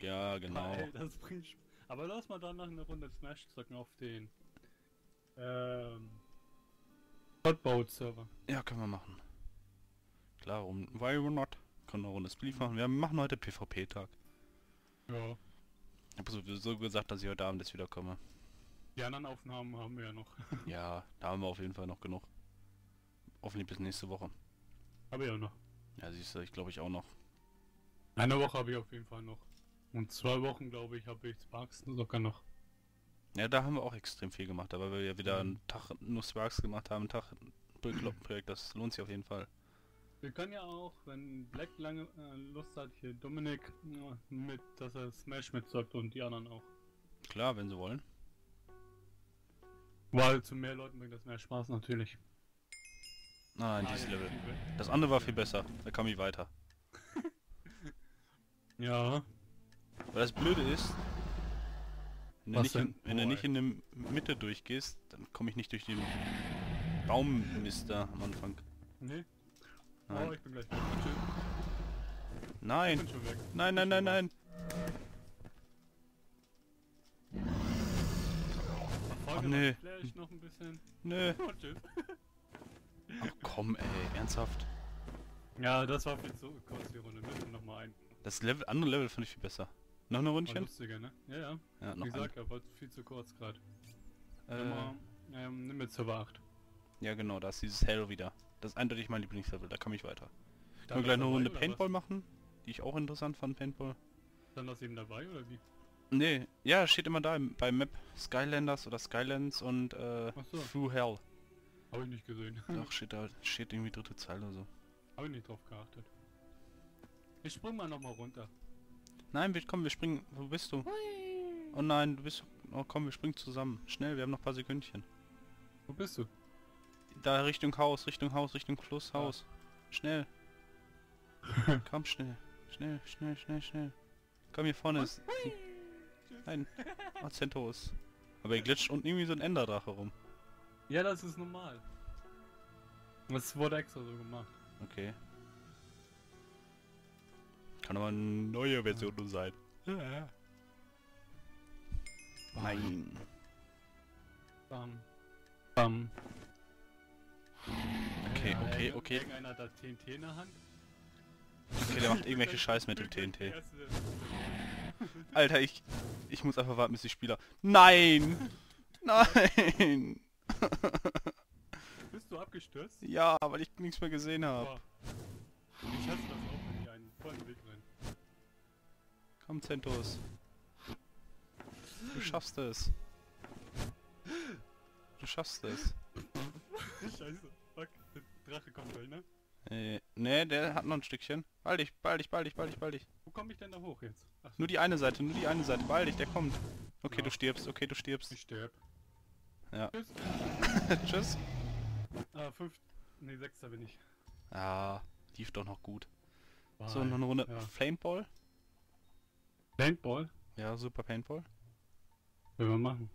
Ja, genau. Geil, das bringt Aber lass mal dann noch eine Runde Smash zocken auf den ähm Hotboat Server. Ja, können wir machen. Klar, um, why or not? Können wir eine Runde Split machen. Wir machen heute PvP-Tag. Ja. Ich habe sowieso gesagt, dass ich heute Abend jetzt wieder komme. Die anderen Aufnahmen haben wir ja noch. Ja, da haben wir auf jeden Fall noch genug. Hoffentlich bis nächste Woche. Habe ich auch noch. Ja, siehst du, ich glaube ich auch noch. Eine Woche habe ich auf jeden Fall noch. Und zwei Wochen glaube ich habe ich Sparks locker noch. Ja, da haben wir auch extrem viel gemacht, aber weil wir ja wieder Mhm. einen Tag nur Sparks gemacht haben, einen Tag Projekt, das lohnt sich auf jeden Fall. Wir können ja auch, wenn Black lange äh, Lust hat, hier Dominik mit, dass er Smash mitzockt und die anderen auch. Klar, wenn sie wollen. Weil zu mehr Leuten bringt das mehr Spaß natürlich. Nein, Ah, dieses Level. Das andere war viel besser. Da kam ich weiter. Ja, Weil das Blöde ist, wenn du nicht, in, wenn du nicht in der Mitte durchgehst, dann komme ich nicht durch den Baummister am Anfang. nee. Nein. Oh, ich bin gleich weg. Nein, bin schon weg. nein, nein, nein, nein. Ein bisschen. Nö. Oh. Ach komm, ey, ernsthaft. Ja, das war viel zu kurz die Runde. Müssen wir noch mal ein. Das Level, andere Level fand ich viel besser. Noch eine War Rundchen? lustiger, ne? Ja, ja. Ja, Wie gesagt, er war viel zu kurz gerade. Äh, Ähm, nimm mit Server 8. ja genau, da ist dieses Hell wieder. Das ist eindeutig mein Lieblingslevel, da komme ich weiter. Dann Können wir gleich eine Runde Paintball machen? Die ich auch interessant fand, Paintball. Dann das eben dabei, oder wie? Nee, ja, steht immer da bei Map Skylanders oder Skylands und äh, so. Through Hell. Habe ich nicht gesehen. Doch, steht da, steht irgendwie dritte Zeile oder so. Habe ich nicht drauf geachtet. Ich spring mal noch mal runter. Nein, wir, komm, wir springen. Wo bist du? Oh nein, du bist... Oh komm, wir springen zusammen. Schnell, wir haben noch ein paar Sekündchen. Wo bist du? Da Richtung Haus, Richtung Haus, Richtung Flusshaus. Schnell. komm, schnell. Schnell, schnell, schnell, schnell. Komm, hier vorne ist... Nein. Oh, Centos. Aber er glitscht unten irgendwie so ein Enderdrache rum. Ja, das ist normal. Das wurde extra so gemacht. Okay. Kann aber eine neue Version nur sein. Nein. Bam. Bam. Okay, okay, okay. Irgendeiner hat da TNT in der Hand. Okay, der macht irgendwelche Scheiß mit dem TNT. Alter, ich... Ich muss einfach warten, bis die Spieler... Nein! Nein! Bist du abgestürzt? Ja, weil ich nichts mehr gesehen habe. Ich hasse das auch, wenn die einen vollen Weg. Komm, Centos. Du schaffst es. Du schaffst es. Scheiße. Fuck. Der Drache kommt gleich, ne? Äh, ne, der hat noch ein Stückchen. Bald dich, bald dich, bald dich, bald dich, bald dich. Wo komme ich denn da hoch jetzt? Ach, Nur die eine Seite, nur die eine Seite. Bald dich, der kommt. Okay, Ja. du stirbst, okay, du stirbst. ich sterb. Ja. Tschüss. Tschüss. Ah, fünf. Ne, sechster bin ich. Ah, lief doch noch gut. So, Bye. noch eine Runde Ja. Flameball. Paintball? Ja, super Paintball. Können wir machen.